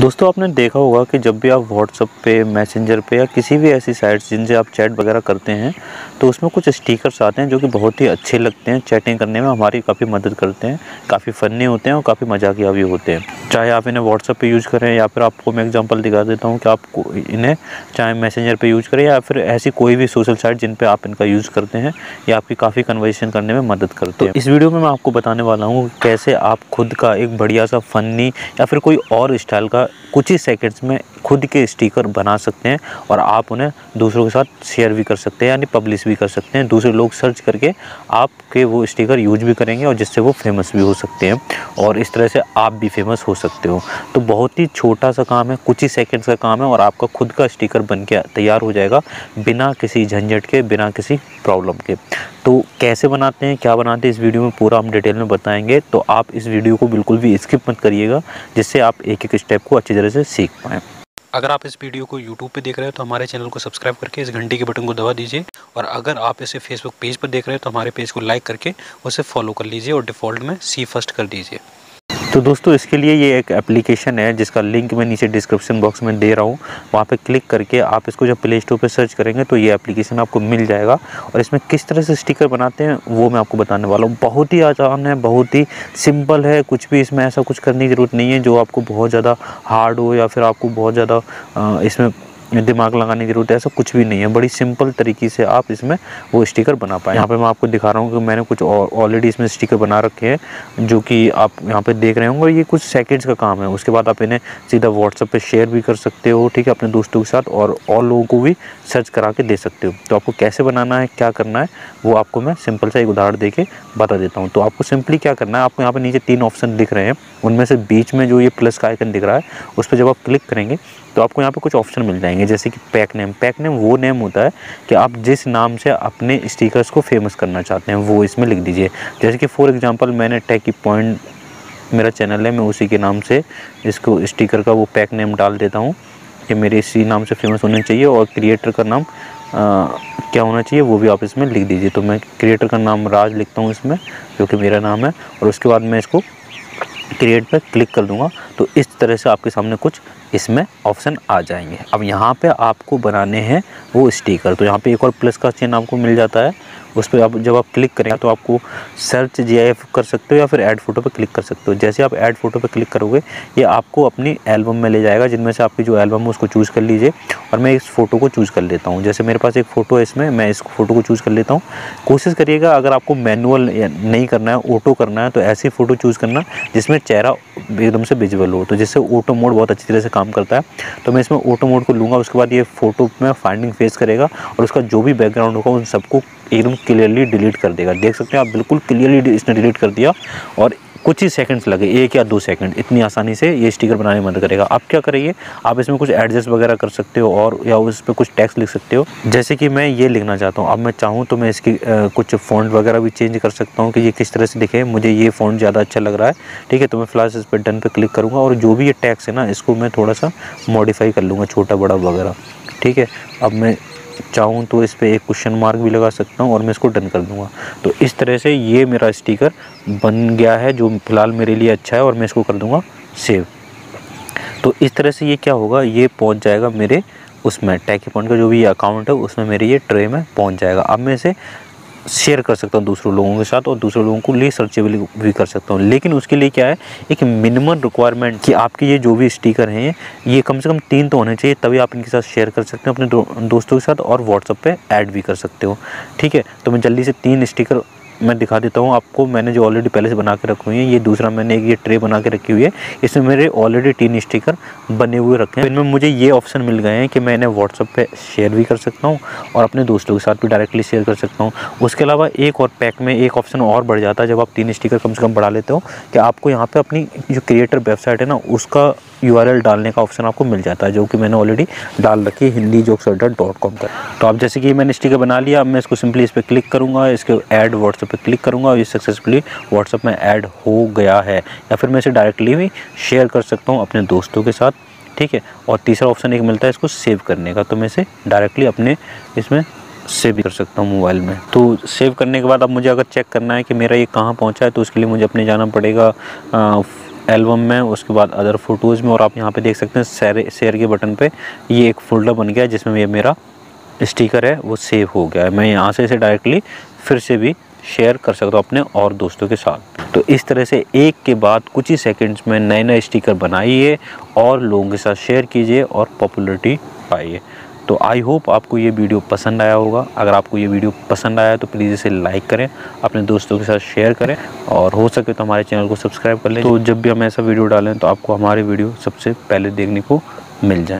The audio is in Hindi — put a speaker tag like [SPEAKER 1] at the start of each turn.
[SPEAKER 1] दोस्तों, आपने देखा होगा कि जब भी आप व्हाट्सअप पे मैसेंजर पे या किसी भी ऐसी साइट्स जिनसे आप चैट वगैरह करते हैं तो उसमें कुछ स्टिकर्स आते हैं जो कि बहुत ही अच्छे लगते हैं चैटिंग करने में, हमारी काफ़ी मदद करते हैं, काफ़ी फ़नी होते हैं और काफ़ी मजाकिया भी होते हैं। चाहे आप इन्हें व्हाट्सअप पे यूज़ करें या फिर आपको मैं एग्जांपल दिखा देता हूँ कि आप इन्हें, चाहे मैसेंजर पे यूज़ करें या फिर ऐसी कोई भी सोशल साइट जिन पे आप इनका यूज़ करते हैं, या आपकी काफ़ी कन्वर्सेशन करने में मदद करते हैं। तो इस वीडियो में मैं आपको बताने वाला हूँ कैसे आप खुद का एक बढ़िया सा फ़नी या फिर कोई और स्टाइल का कुछ ही सेकेंड्स में खुद के स्टिकर बना सकते हैं और आप उन्हें दूसरों के साथ शेयर भी कर सकते हैं, यानी पब्लिश भी कर सकते हैं। दूसरे लोग सर्च करके आपके वो स्टिकर यूज़ भी करेंगे और जिससे वो फ़ेमस भी हो सकते हैं और इस तरह से आप भी फ़ेमस हो सकते हो। तो बहुत ही छोटा सा काम है, कुछ ही सेकेंड्स का काम है और आपका खुद का स्टिकर बन के तैयार हो जाएगा बिना किसी झंझट के, बिना किसी प्रॉब्लम के। तो कैसे बनाते हैं, क्या बनाते हैं, इस वीडियो में पूरा हम डिटेल में बताएँगे। तो आप इस वीडियो को बिल्कुल भी स्किप मत करिएगा, जिससे आप एक एक स्टेप को अच्छी तरह से सीख पाएँ।
[SPEAKER 2] अगर आप इस वीडियो को YouTube पे देख रहे हो तो हमारे चैनल को सब्सक्राइब करके इस घंटी के बटन को दबा दीजिए। और अगर आप इसे Facebook पेज पर देख रहे हो तो हमारे पेज को लाइक करके उसे फॉलो कर लीजिए और डिफ़ॉल्ट में सी फ़र्स्ट कर दीजिए।
[SPEAKER 1] तो दोस्तों, इसके लिए ये एक एप्लीकेशन है, जिसका लिंक मैं नीचे डिस्क्रिप्शन बॉक्स में दे रहा हूँ। वहाँ पे क्लिक करके आप इसको जब प्ले स्टोर पर सर्च करेंगे तो ये एप्लीकेशन आपको मिल जाएगा। और इसमें किस तरह से स्टिकर बनाते हैं, वो मैं आपको बताने वाला हूँ। बहुत ही आसान है, बहुत ही सिंपल है। कुछ भी इसमें ऐसा कुछ करने की ज़रूरत नहीं है, जो आपको बहुत ज़्यादा हार्ड हो या फिर आपको बहुत ज़्यादा इसमें दिमाग लगाने की ज़रूरत है, ऐसा कुछ भी नहीं है। बड़ी सिंपल तरीके से आप इसमें वो स्टिकर बना पाए। यहाँ पे मैं आपको दिखा रहा हूँ कि मैंने कुछ ऑलरेडी इसमें स्टिकर बना रखे हैं, जो कि आप यहाँ पे देख रहे होंगे ये कुछ सेकेंड्स का काम है। उसके बाद आप इन्हें सीधा व्हाट्सअप पर शेयर भी कर सकते हो, ठीक है, अपने दोस्तों के साथ और और लोगों को भी सर्च करा के दे सकते हो। तो आपको कैसे बनाना है, क्या करना है, वो आपको मैं सिंपल सा एक उदाहरण दे के बता देता हूँ। तो आपको सिंपली क्या करना है, आपको यहाँ पर नीचे तीन ऑप्शन दिख रहे हैं। उनमें से बीच में जो ये प्लस का आइकन दिख रहा है, उस पर जब आप क्लिक करेंगे तो आपको यहाँ पर कुछ ऑप्शन मिल जाएँगे। जैसे कि पैक नेम पैक नेम वो नेम होता है कि आप जिस नाम से अपने स्टिकर्स को फ़ेमस करना चाहते हैं वो इसमें लिख दीजिए। जैसे कि फॉर एग्जांपल मैंने टैकी पॉइंट मेरा चैनल है मैं उसी के नाम से इसको स्टिकर का वो पैक नेम डाल देता हूँ कि मेरे इसी नाम से फ़ेमस होने चाहिए और क्रिएटर का नाम आ, क्या होना चाहिए वो भी आप इसमें लिख दीजिए। तो मैं क्रिएटर का नाम राज लिखता हूँ इसमें जो कि मेरा नाम है और उसके बाद मैं इसको क्रिएट पर क्लिक कर दूँगा तो इस तरह से आपके सामने कुछ इसमें ऑप्शन आ जाएँगे। अब यहाँ पे आपको बनाने हैं वो स्टिकर तो यहाँ पे एक और प्लस का चिन्ह आपको मिल जाता है। उस पर आप जब आप क्लिक करेंगे तो आपको सर्च जीआईएफ कर सकते हो या फिर ऐड फ़ोटो पर क्लिक कर सकते हो। जैसे आप ऐड फ़ोटो पर क्लिक करोगे, ये आपको अपनी एल्बम में ले जाएगा, जिनमें से आपकी जो एल्बम है उसको चूज़ कर लीजिए और मैं इस फ़ोटो को चूज़ कर लेता हूँ। जैसे मेरे पास एक फ़ोटो है इसमें, मैं इस फ़ोटो को चूज़ कर लेता हूँ। कोशिश करिएगा, अगर आपको मैनुअल नहीं करना है ऑटो करना है तो ऐसी फ़ोटो चूज़ करना जिसमें चेहरा एकदम से विजुअल हो। तो जिससे ऑटो मोड बहुत अच्छी तरह से काम करता है। तो मैं इसमें ऑटो मोड को लूँगा, उसके बाद ये फ़ोटो में फाइंडिंग फेस करेगा और उसका जो भी बैकग्राउंड होगा, उन सबको एकदम क्लियरली डिलीट कर देगा। देख सकते हैं आप बिल्कुल क्लियरली इसने डिलीट कर दिया और कुछ ही सेकंड्स लगे एक या दो सेकंड इतनी आसानी से ये स्टिकर बनाने में मदद करेगा। आप क्या करिए आप इसमें कुछ एडजस्ट वगैरह कर सकते हो और या उस पर कुछ टेक्स्ट लिख सकते हो। जैसे कि मैं ये लिखना चाहता हूँ। अब मैं चाहूँ तो मैं इसकी आ, कुछ फ़ॉन्ट वगैरह भी चेंज कर सकता हूँ कि ये किस तरह से दिखे। मुझे ये फ़ॉन्ट ज़्यादा अच्छा लग रहा है। ठीक है तो मैं फ़िलहाल इस पर डन पर क्लिक करूँगा और जो भी ये टैक्स है ना इसको मैं थोड़ा सा मॉडिफाई कर लूँगा छोटा बड़ा वगैरह। ठीक है अब मैं चाहूँ तो इस पर एक क्वेश्चन मार्क भी लगा सकता हूँ और मैं इसको डन कर दूँगा। तो इस तरह से ये मेरा स्टिकर बन गया है, जो फ़िलहाल मेरे लिए अच्छा है और मैं इसको कर दूँगा सेव तो इस तरह से ये क्या होगा? ये पहुँच जाएगा मेरे उसमें टैकी पॉइंट का जो भी अकाउंट है, उसमें मेरे ये ट्रे में पहुँच जाएगा। अब मैं इसे शेयर कर सकता हूँ दूसरे लोगों के साथ और दूसरे लोगों को ले सर्चेबल भी कर सकता हूँ। लेकिन उसके लिए क्या है एक मिनिमम रिक्वायरमेंट कि आपके ये जो भी स्टिकर हैं ये कम से कम तीन तो होने चाहिए तभी आप इनके साथ शेयर कर सकते हो अपने दो, दोस्तों के साथ और व्हाट्सअप पर ऐड भी कर सकते हो। ठीक है तो मैं जल्दी से तीन स्टिकर मैं दिखा देता हूँ, आपको मैंने जो ऑलरेडी पहले से बना के रखी हुई है, ये दूसरा मैंने एक ये ट्रे बना के रखी हुई है, इसमें मेरे ऑलरेडी तीन स्टिकर बने हुए रखे हैं। इनमें मुझे ये ऑप्शन मिल गए हैं कि मैं इन्हें व्हाट्सअप पे शेयर भी कर सकता हूँ और अपने दोस्तों के साथ भी डायरेक्टली शेयर कर सकता हूँ। उसके अलावा एक और पैक में एक ऑप्शन और बढ़ जाता है, जब आप तीन स्टिकर कम से कम बढ़ा लेते हो, कि आपको यहाँ पर अपनी जो क्रिएटर वेबसाइट है ना, उसका URL डालने का ऑप्शन आपको मिल जाता है, जो कि मैंने ऑलरेडी डाल रखी है हिंदी जोक्स डॉट कॉम पर। तो आप जैसे कि मैंने स्टिकर बना लिया, अब मैं इसको सिंपली इस पर क्लिक करूँगा, इसके ऐड व्हाट्सएप पर क्लिक करूँगा और ये सक्सेसफुली व्हाट्सअप में ऐड हो गया है। या फिर मैं इसे डायरेक्टली भी शेयर कर सकता हूँ अपने दोस्तों के साथ, ठीक है? और तीसरा ऑप्शन एक मिलता है इसको सेव करने का। तो मैं इसे डायरेक्टली अपने इसमें सेव कर सकता हूँ मोबाइल में। तो सेव करने के बाद अब मुझे अगर चेक करना है कि मेरा ये कहाँ पहुँचा है तो उसके लिए मुझे अपने जाना पड़ेगा एल्बम में, उसके बाद अदर फ़ोटोज़ में। और आप यहाँ पे देख सकते हैं शेयर शेयर के बटन पे ये एक फोल्डर बन गया है, जिसमें ये मेरा स्टिकर है, वो सेव हो गया है। मैं यहाँ से इसे डायरेक्टली फिर से भी शेयर कर सकता हूँ अपने और दोस्तों के साथ। तो इस तरह से एक के बाद कुछ ही सेकंड्स में नए नए स्टिकर बनाइए और लोगों के साथ शेयर कीजिए और पॉपुलरिटी पाइए। तो आई होप आपको ये वीडियो पसंद आया होगा। अगर आपको ये वीडियो पसंद आया तो प्लीज़ इसे लाइक करें, अपने दोस्तों के साथ शेयर करें और हो सके तो हमारे चैनल को सब्सक्राइब कर लें तो जब भी हम ऐसा वीडियो डालें तो आपको हमारी वीडियो सबसे पहले देखने को मिल जाए।